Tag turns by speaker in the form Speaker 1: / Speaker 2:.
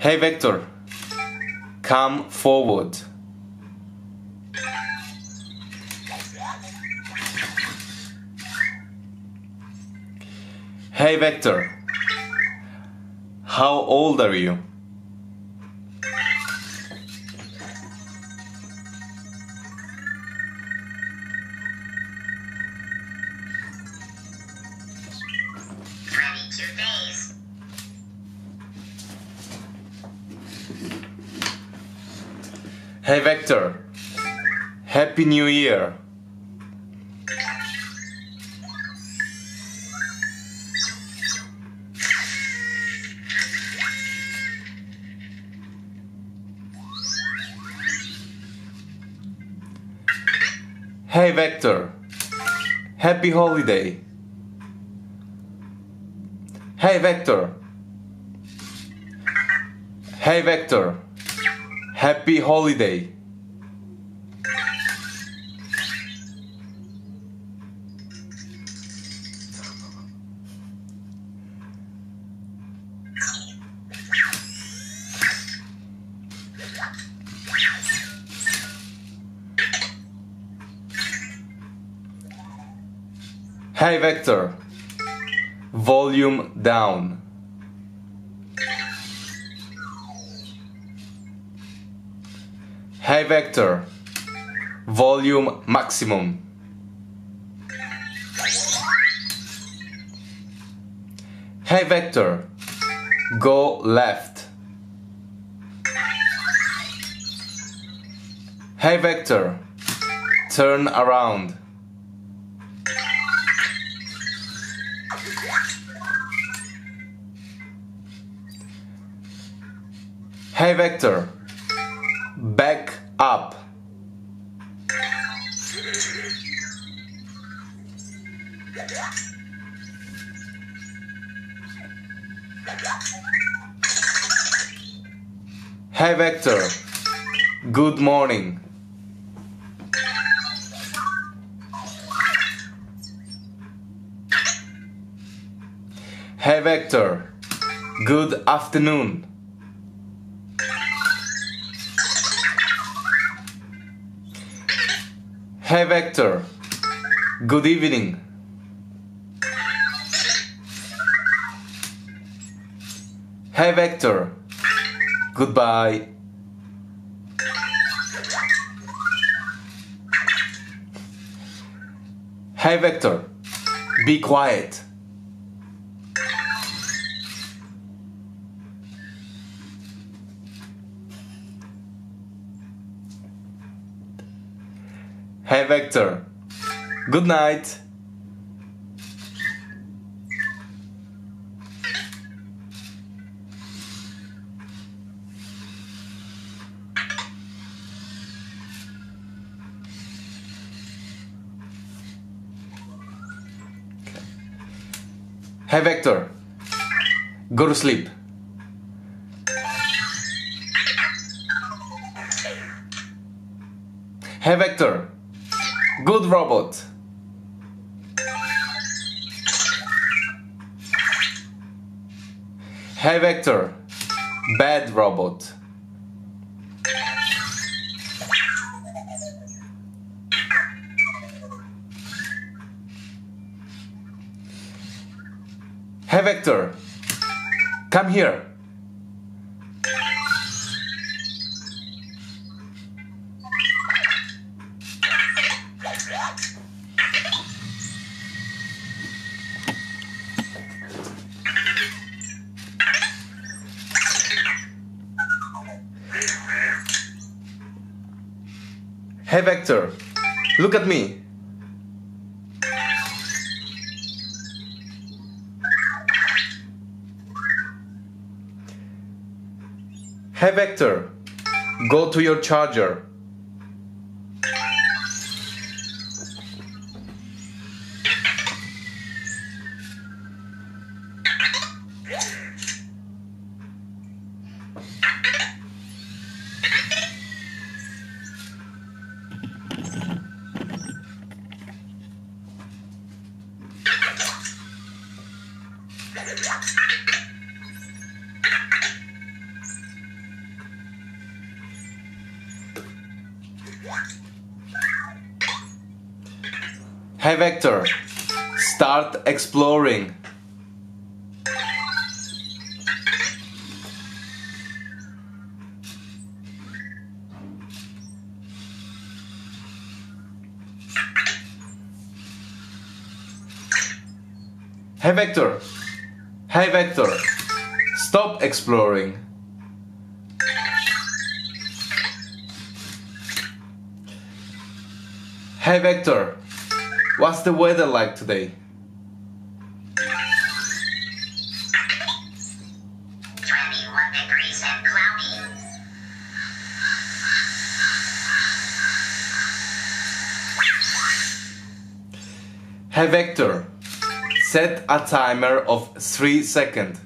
Speaker 1: Hey Vector, come forward. Hey Vector, how old are you?
Speaker 2: Twenty-two
Speaker 1: Hey Vector, Happy New Year. Hey Vector, Happy Holiday. Hey Vector. Hey Vector, Happy Holiday. Hey Vector, volume down. Hey Vector, volume maximum. Hey Vector, go left. Hey Vector, turn around. Hey Vector, back up. Hey Vector, good morning. Hey Vector, good afternoon. Hey Vector, good evening. Hey Vector, goodbye. Hey Vector, be quiet. Hey Vector, good night. Hey Vector, go to sleep. Hey Vector, good robot. Hey Vector, bad robot. Hey Vector, come here. Hey Vector, look at me. Hey Vector, go to your charger. Hey Vector, start exploring. Hey Vector, hey Vector, stop exploring. Hey Vector, what's the weather like today?
Speaker 2: 21 degrees and cloudy.
Speaker 1: Hey Vector, set a timer of 3 seconds.